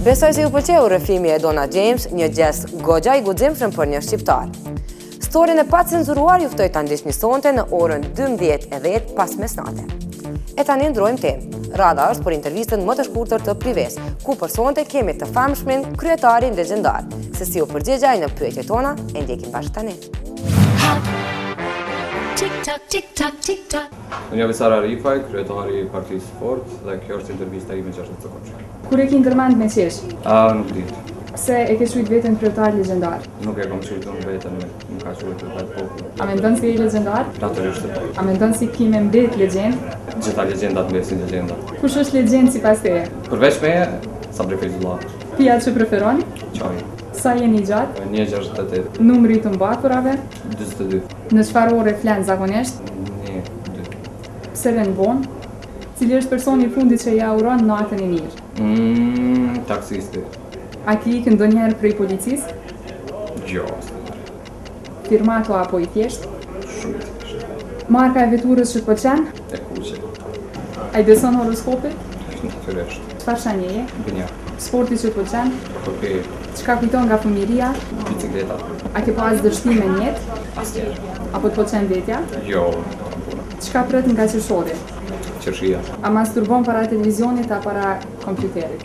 Besoj se ju pëlqeu rrëfimi e Dona James, një gjest goxha i guximshëm për një shqiptar. Storin e pacenzuruar ju ftoj ta ndiqni sonte në orën 12:10 pas mesnate. E tani ndrojmë temë. Radha është për intervistën më të shkurtër të Prives, ku për sonte kemi të famshmin kryetarin legjendar. Se si u përgjegj ai në pyetjet tona, e ndjekim bashkë tani. Tik tak tik tak tik tak. Unë jam Visar Arifaj, kryetari i Partisë Fort dhe kjo është intervista ime gjashtëdhjetë sekonda. Kur e ke ndërmend me qesh? Ah, nuk di. Pse e ke quajt veten kryetar legjendar? Nuk e kam quajt unë veten, më ka quajtur vetë populli. A mendon se je legjendar? Natyrisht që po. A mendon se ki me mbet legjendë? Të gjitha legjendat mbesin legjenda. Kush është legjendë sipas teje? Përveç meje, Sabri Fejzullahu. Pija që preferoni? Çaji. Sa jeni i gjatë? E një e gjashtëdhjetë e tetë. Numri i të mbathurave? Dyzet e dy. Në çfarë ore flen zakonisht? Një, dy. Pse flen vonë? Cili është personi i fundit që ia uron natën e mirë? Mmm, taksisti. A ke ikë ndonjëherë prej policisë? Jo, asnjëherë. Firmato apo i thjeshtë? Shumë i thjeshtë. Marka e veturës që të pëlqen? E kuqe. A i beson horoskopit? Natyrisht. Çfarë shenje je? Binjakë. Sporti që të pëlqen? Hokeji. Çka kujton nga fëmijëria? Bicikletat. A ke pas dështime në jetë? Asnjëherë. A po të pëlqen vetja? Jo, unë kam puna. Çka pret nga qershori? Qershia. A masturbon para televizionit a para kompjuterit?